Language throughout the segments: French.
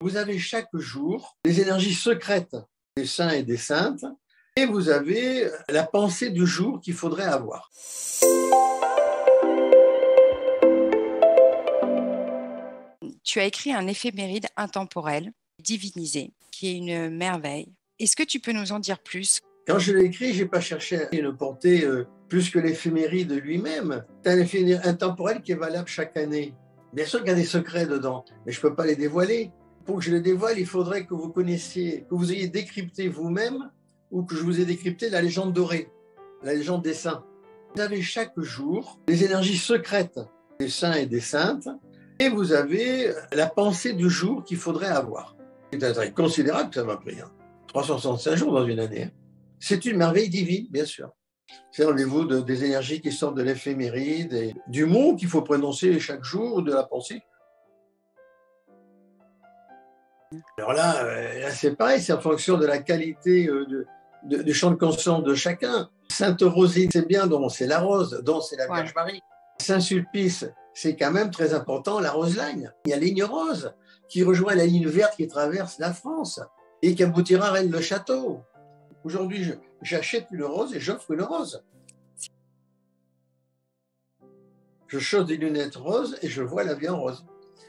Vous avez chaque jour les énergies secrètes des saints et des saintes, et vous avez la pensée du jour qu'il faudrait avoir. Tu as écrit un éphéméride intemporel, divinisé, qui est une merveille. Est-ce que tu peux nous en dire plus? Quand je l'ai écrit, je n'ai pas cherché à le porter euh, plus que l'éphéméride lui-même. C'est un éphéméride intemporel qui est valable chaque année. Bien sûr qu'il y a des secrets dedans, mais je ne peux pas les dévoiler. Pour que je les dévoile, il faudrait que vous connaissiez, que vous ayez décrypté vous-même ou que je vous ai décrypté la légende dorée, la légende des saints. Vous avez chaque jour les énergies secrètes des saints et des saintes, et vous avez la pensée du jour qu'il faudrait avoir. C'est un travail considérable ça m'a pris. Hein. 365 jours dans une année. Hein. C'est une merveille divine, bien sûr. C'est rendez-vous de, des énergies qui sortent de l'éphéméride du mot qu'il faut prononcer chaque jour, de la pensée. Alors là, euh, là c'est pareil, c'est en fonction de la qualité euh, de, de, champ de conscience de chacun. Sainte Rosine, c'est bien, dont c'est la rose, dont c'est la Vierge Marie. Saint-Sulpice, c'est quand même très important, la rose lagne. Il y a ligne rose qui rejoint la ligne verte qui traverse la France et qui aboutira à Rennes-le-Château. Aujourd'hui, j'achète une rose et j'offre une rose. Je chausse des lunettes roses et je vois la vie en rose.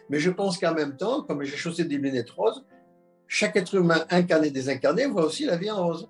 Mais je pense qu'en même temps, comme j'ai chaussé des lunettes roses, chaque être humain incarné, désincarné voit aussi la vie en rose.